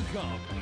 Mission accomplished.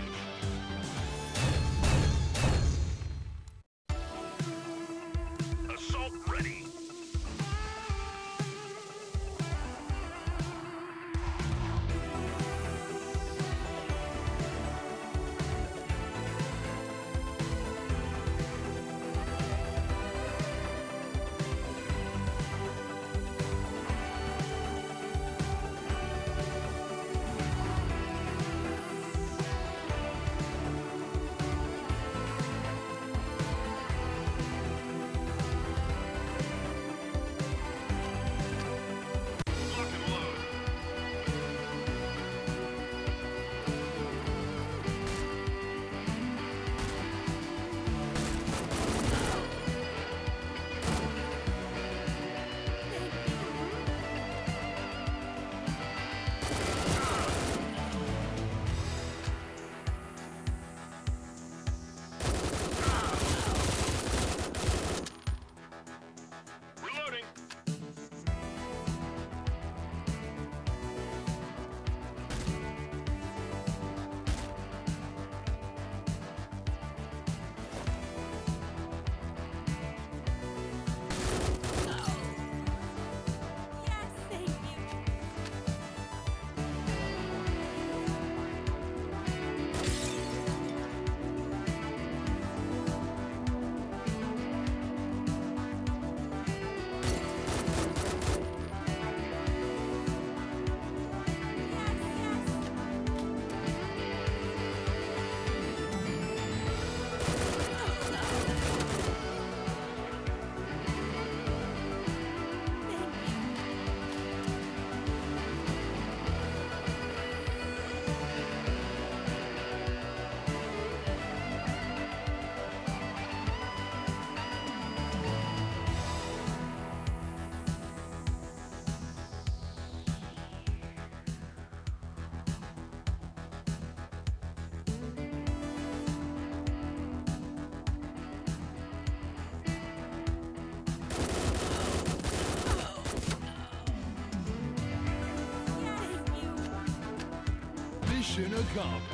Mission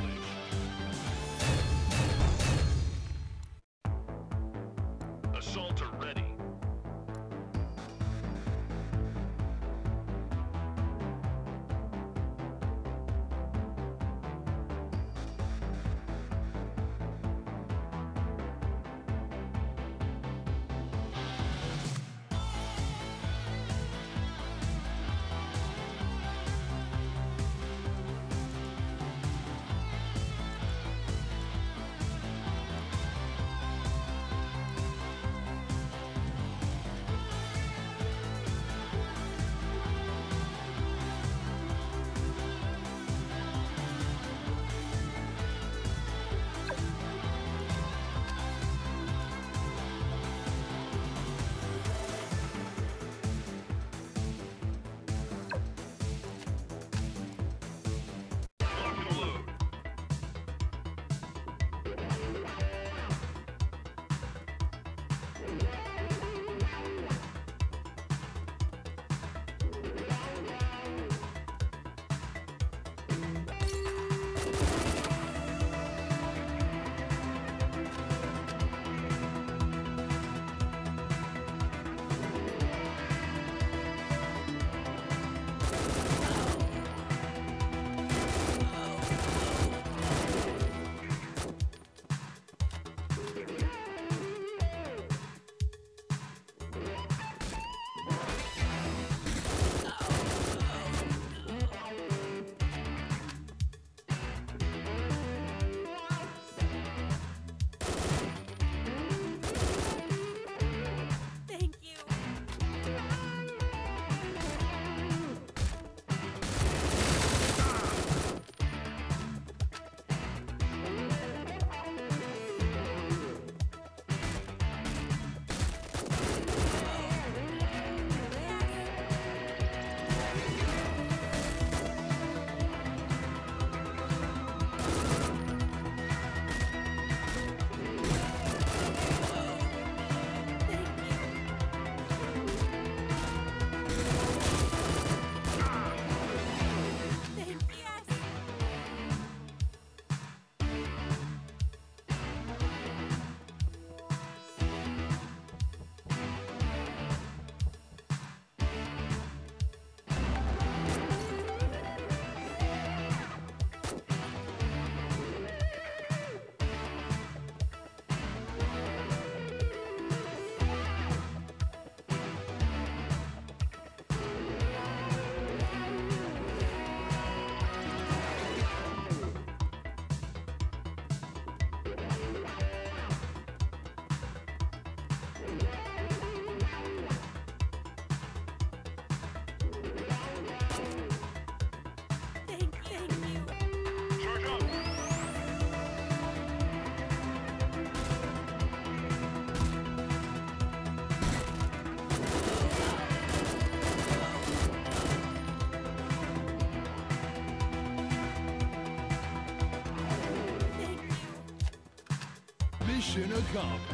Mission accomplished.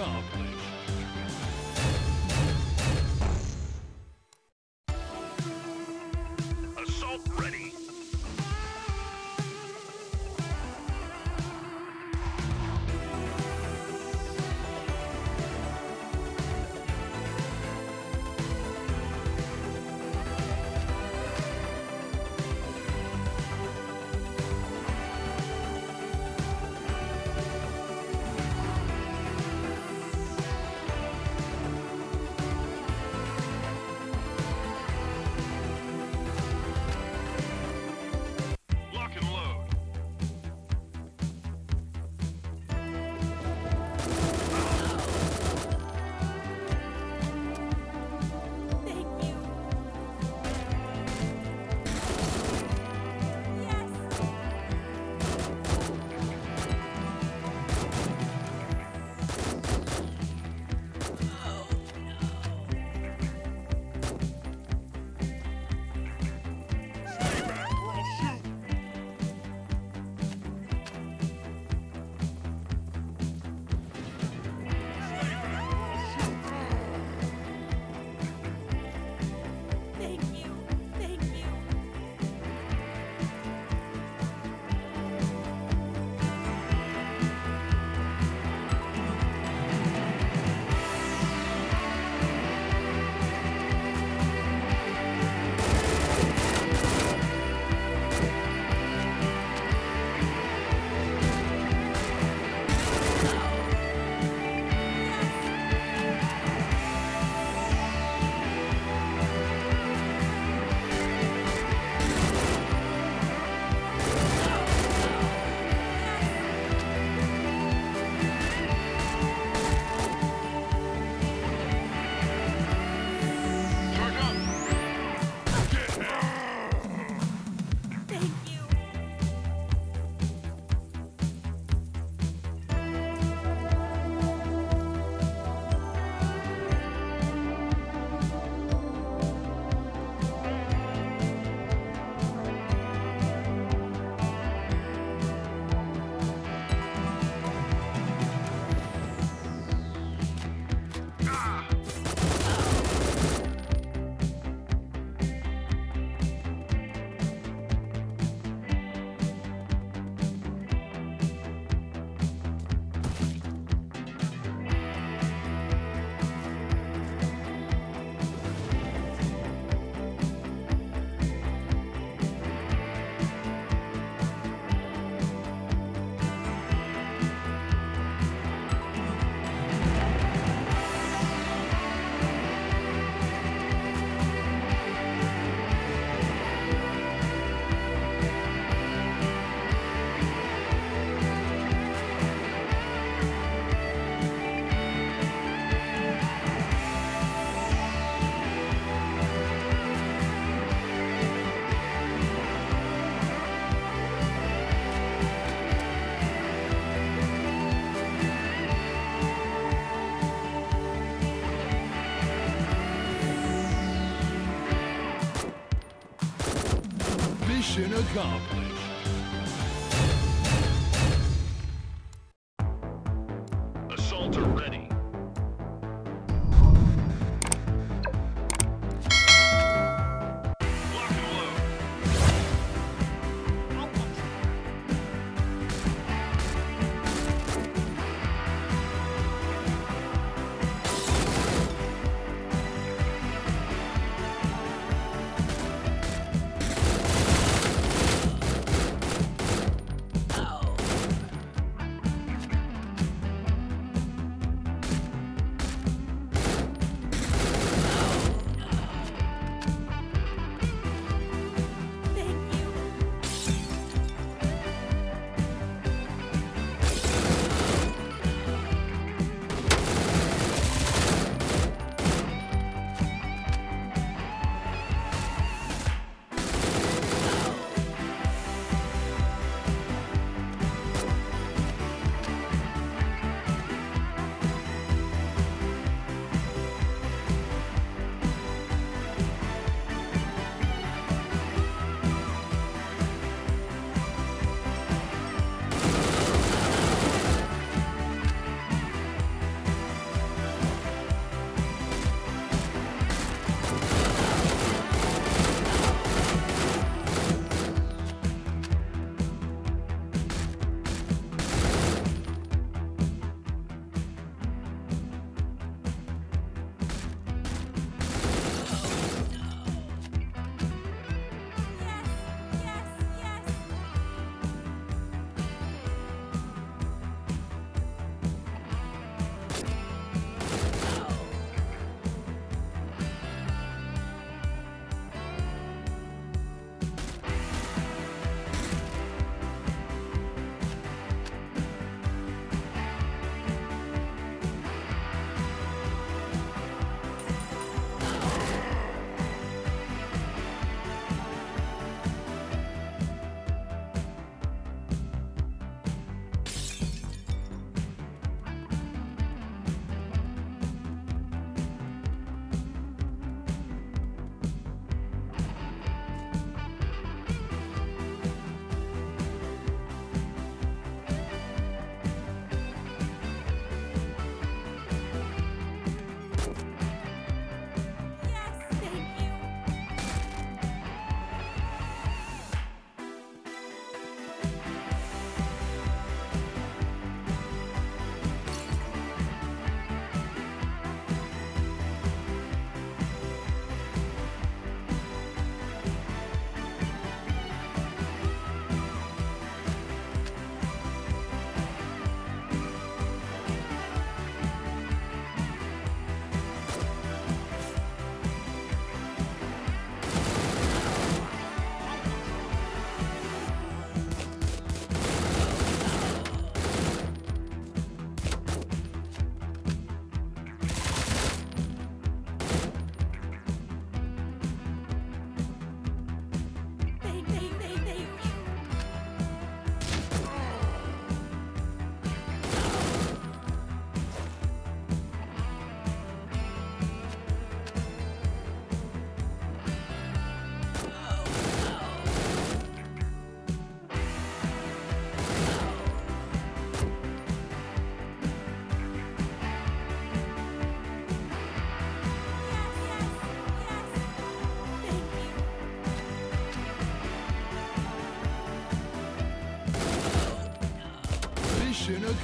Mission Mission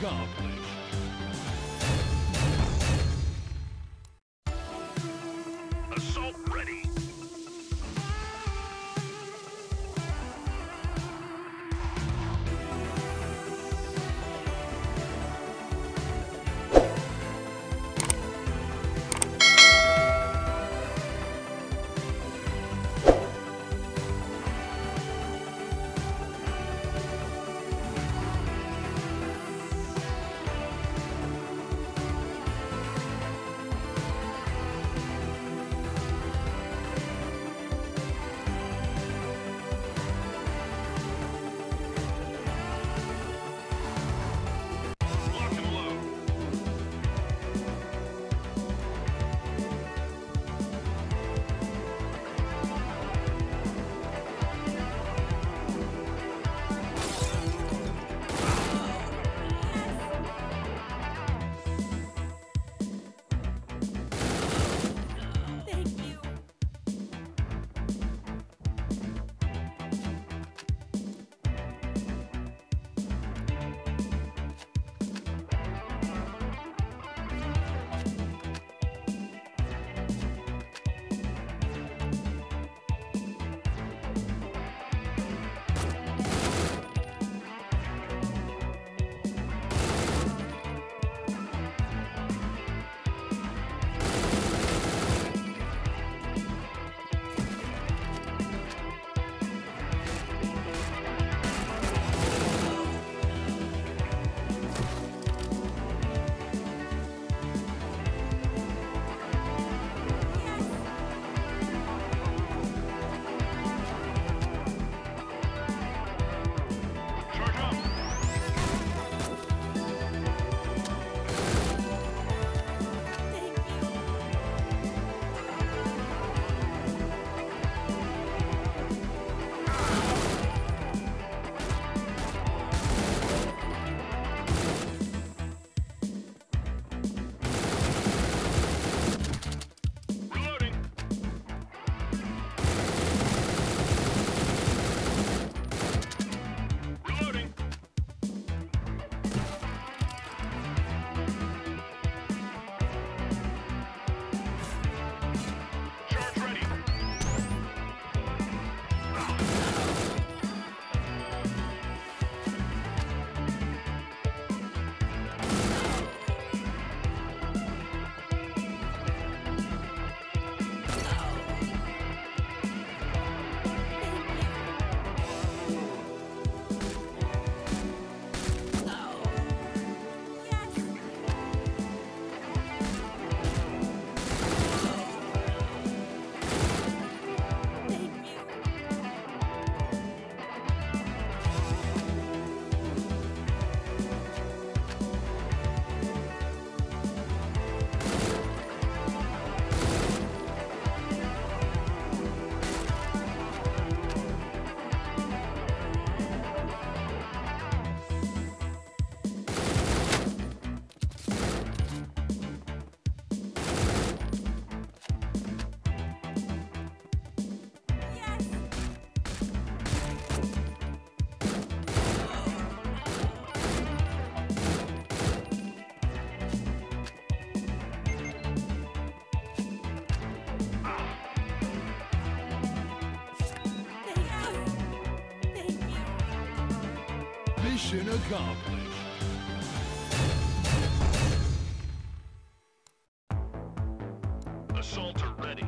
Mission accomplished. Assaulter ready.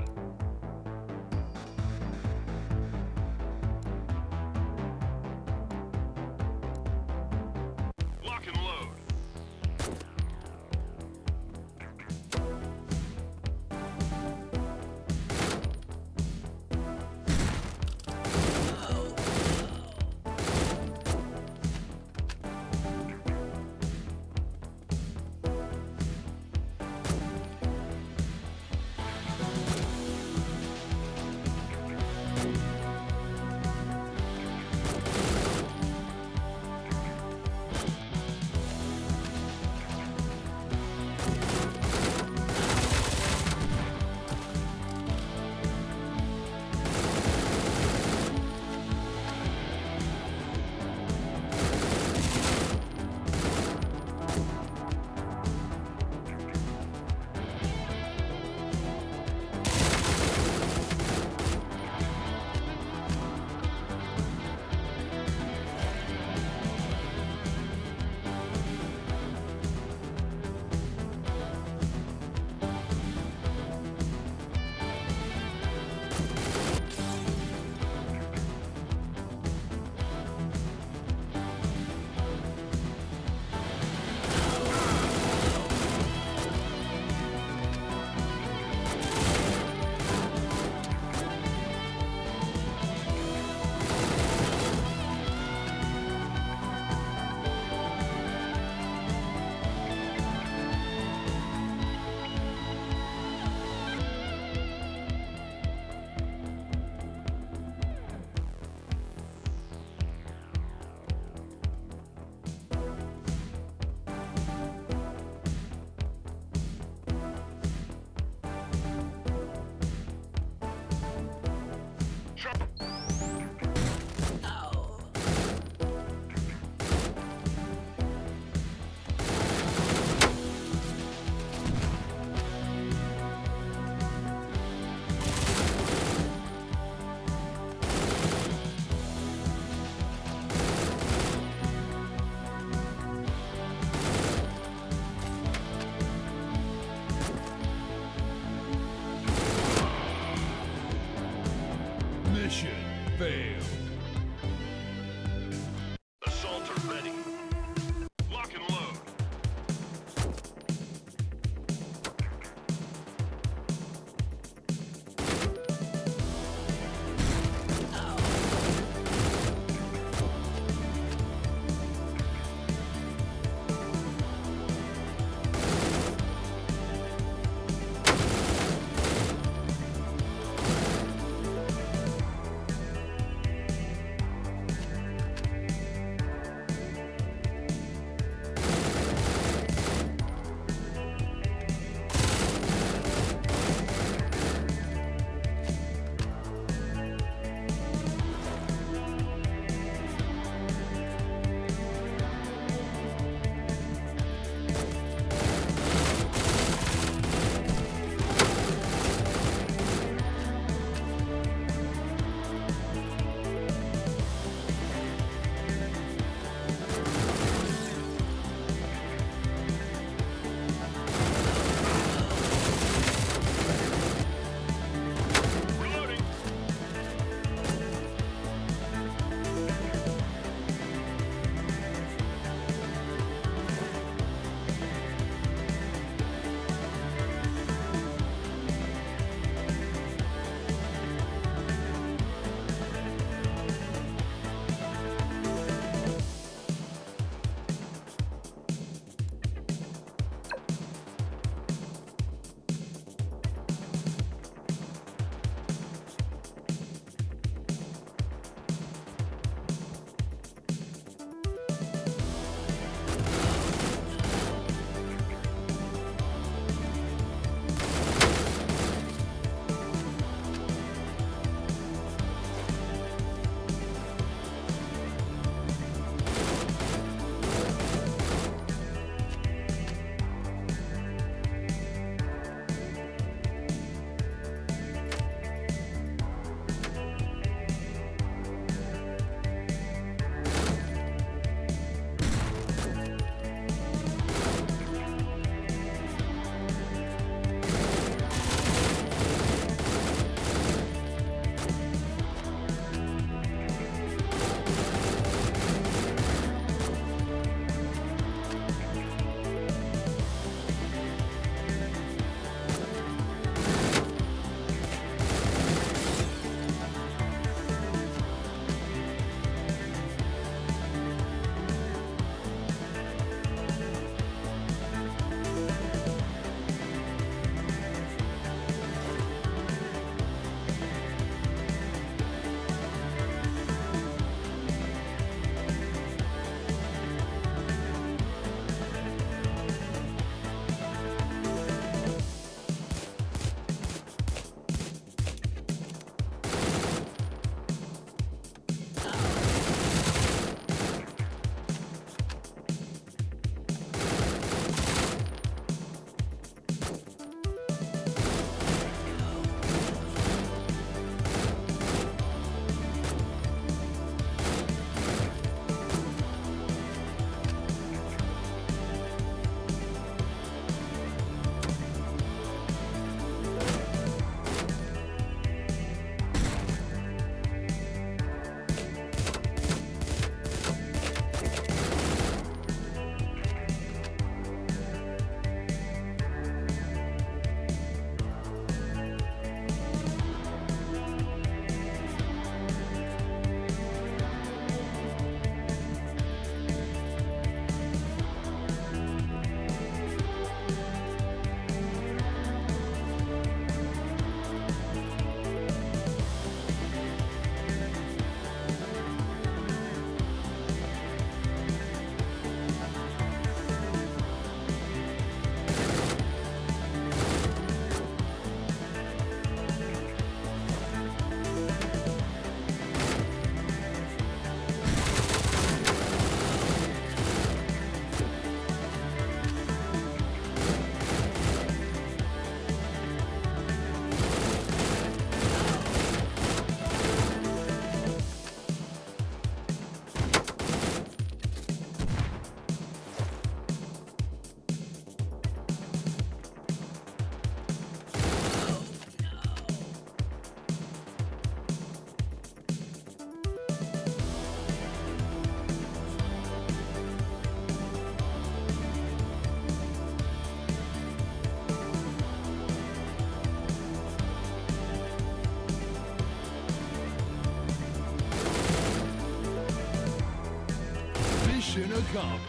Mission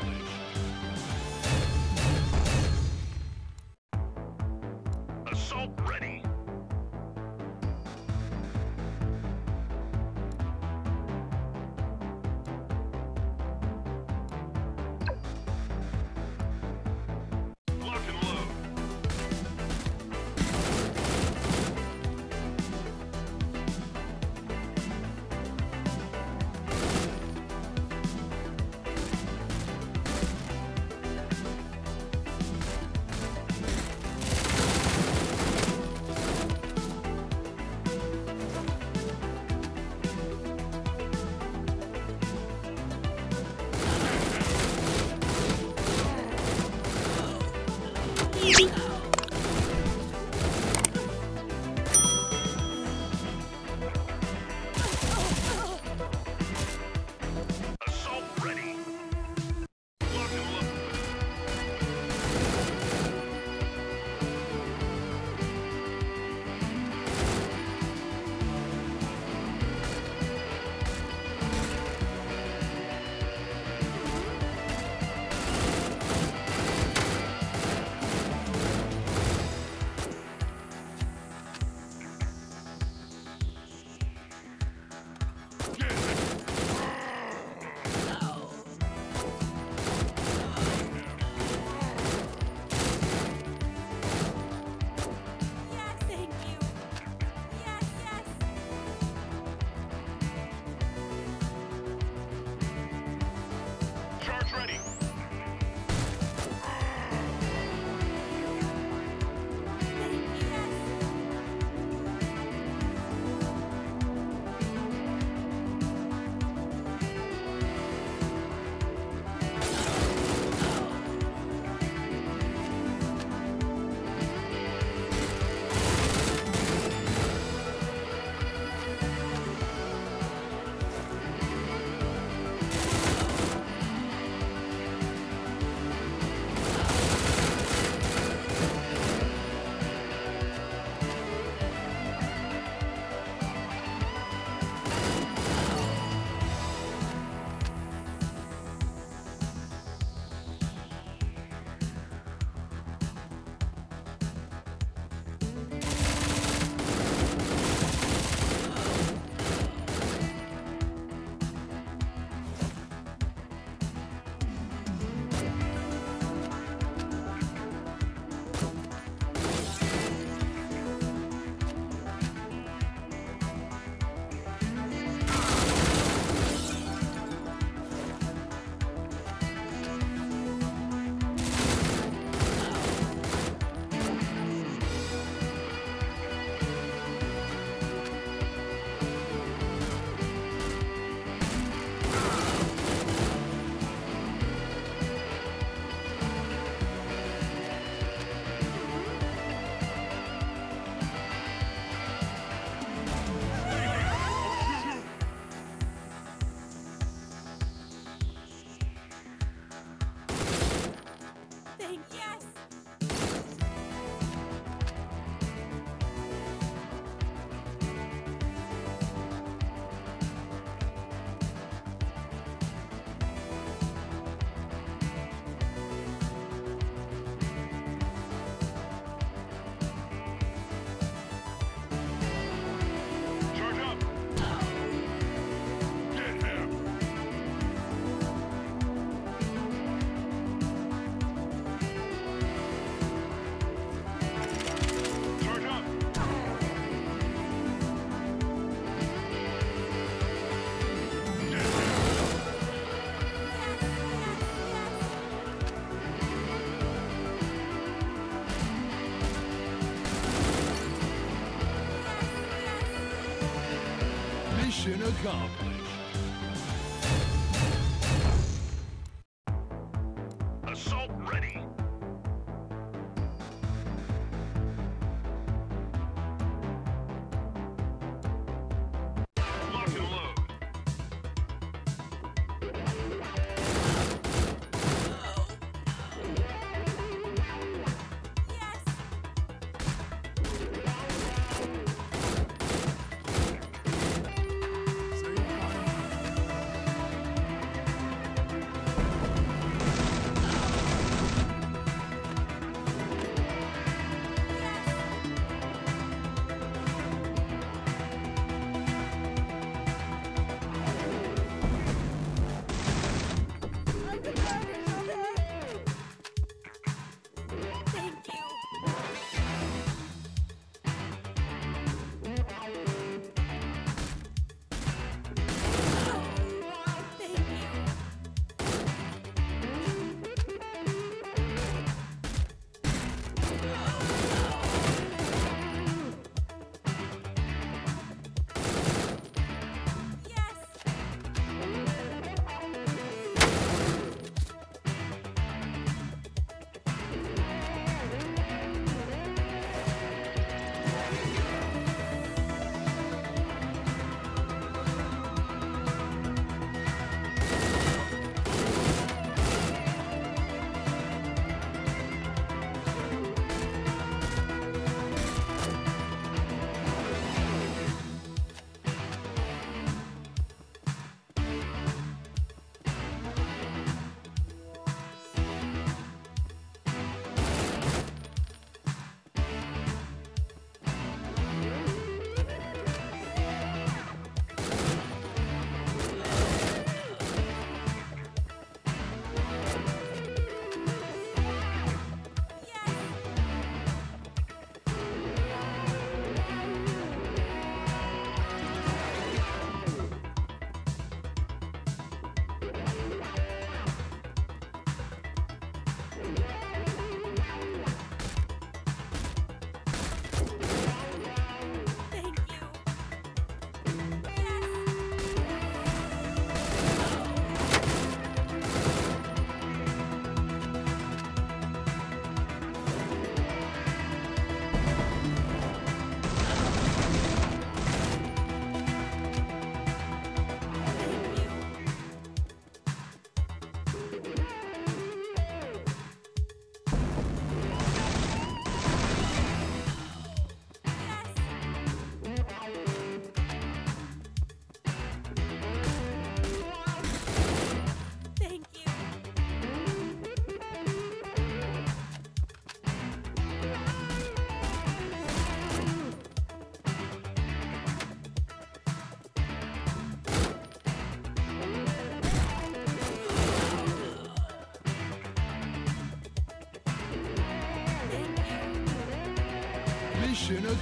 삐. Mission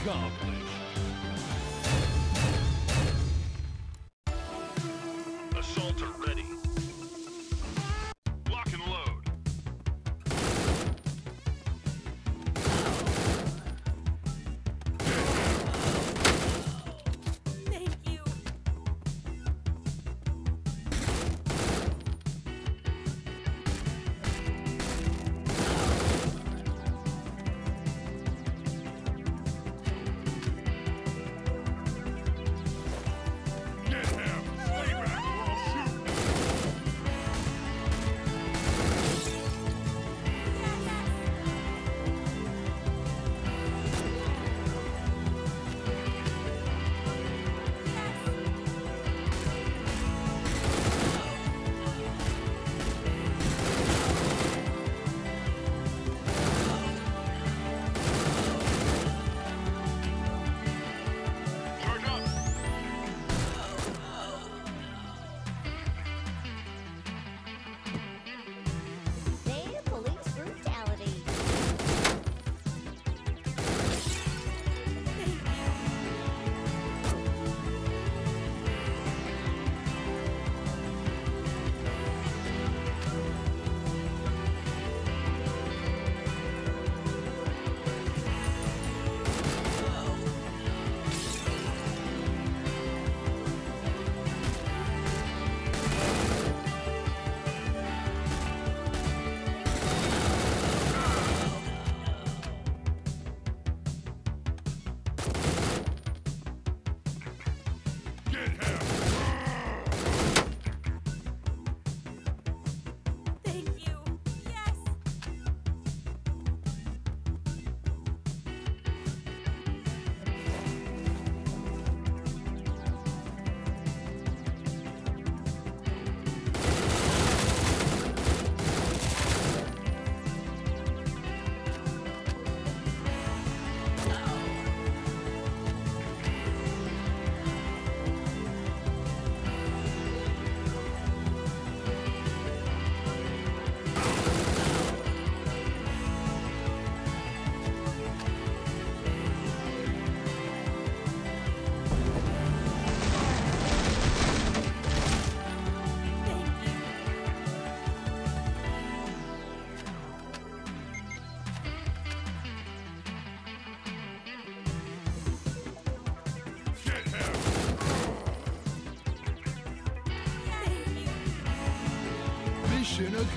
Mission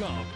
Mission